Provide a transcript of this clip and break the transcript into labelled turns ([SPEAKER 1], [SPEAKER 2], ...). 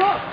[SPEAKER 1] up.